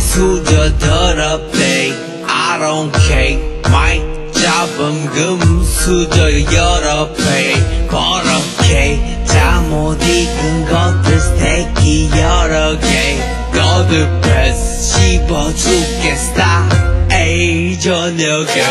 수저 더럽대? I don't care. 마이크 잡음 금수저 여럿 패 버럭해 잘못 익은 것들 스테끼 여러 개. 거듭해 씹어줄게 스타의 저녁에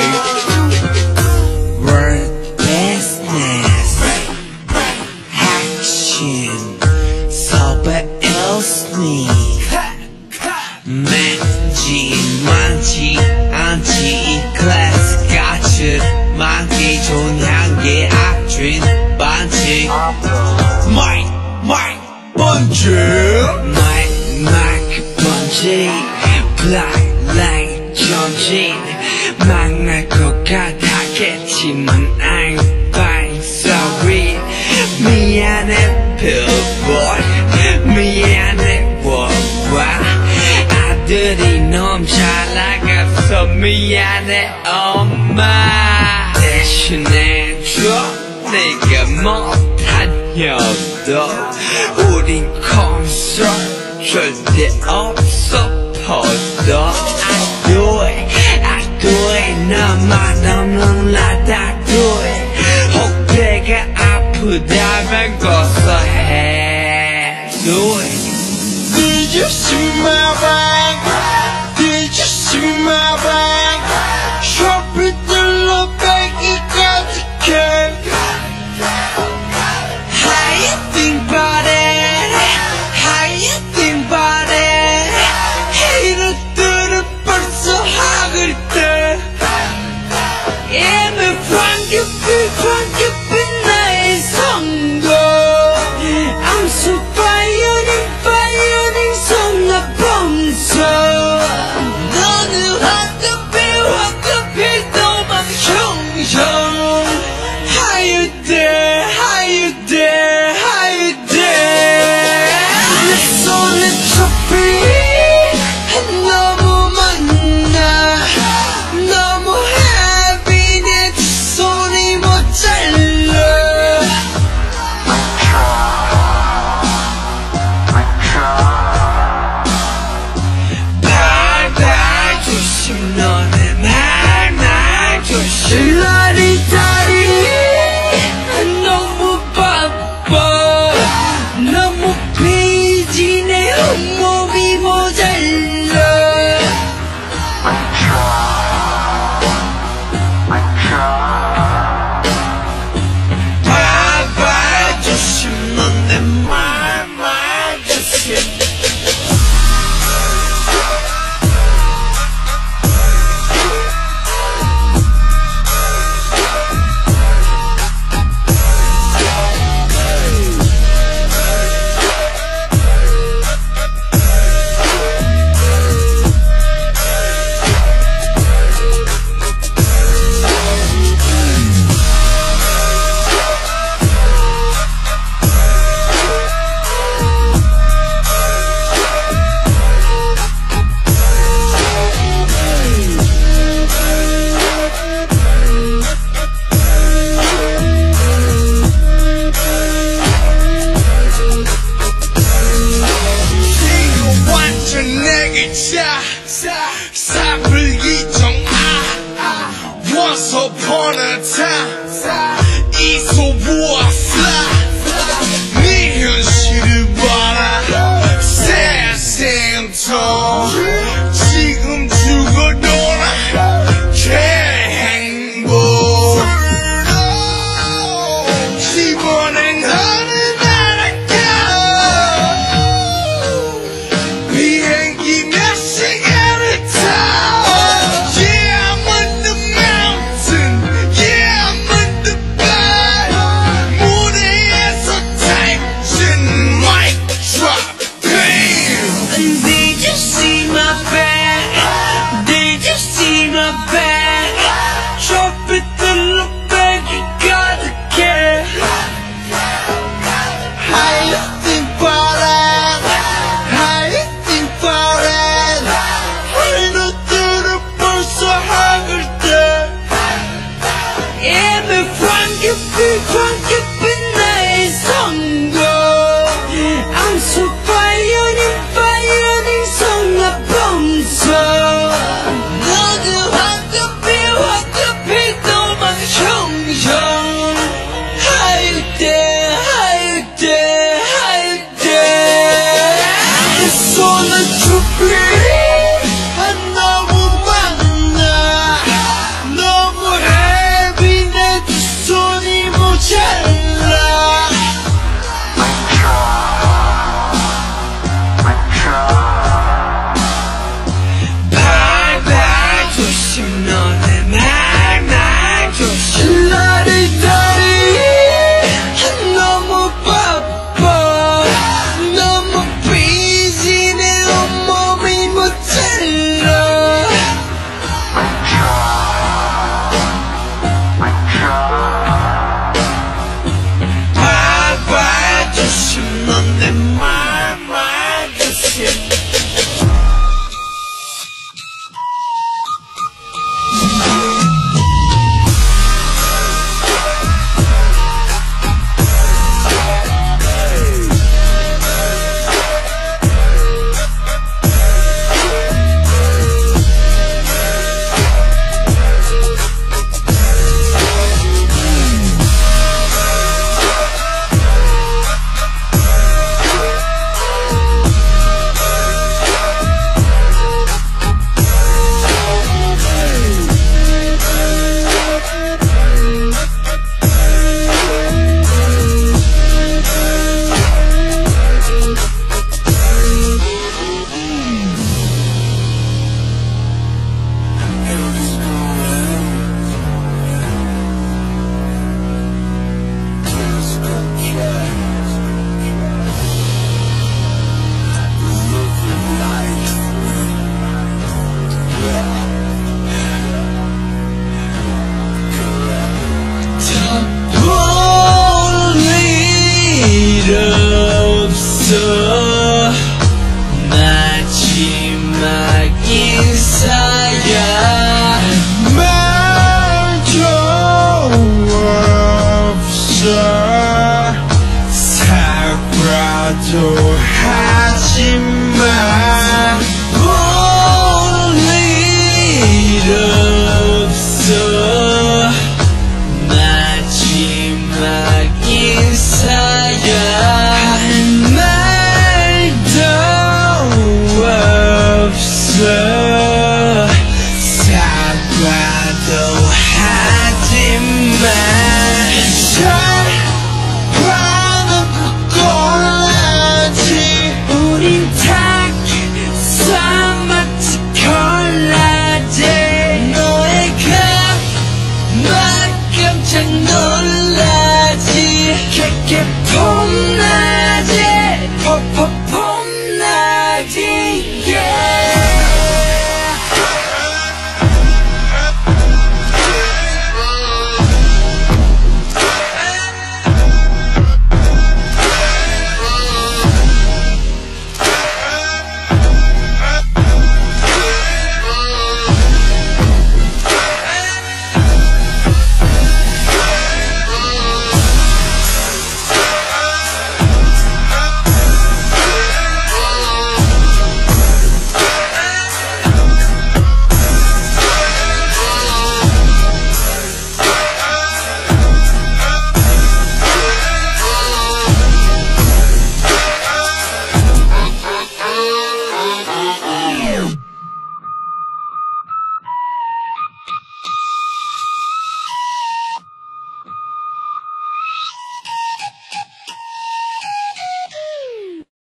기 좋은 향기 악취 반칙 마이 마이 번지 마이 마이 번지 블라이 라이 전진 막날 것 같았겠지만 I'm fine sorry 미안해 billboy 미안해 워와 아들이 너무 잘 나가서 미안해 엄 마 대신해줘. 내가 못하녀도 우린 콘서트 절대 없어. 퍼도 you know.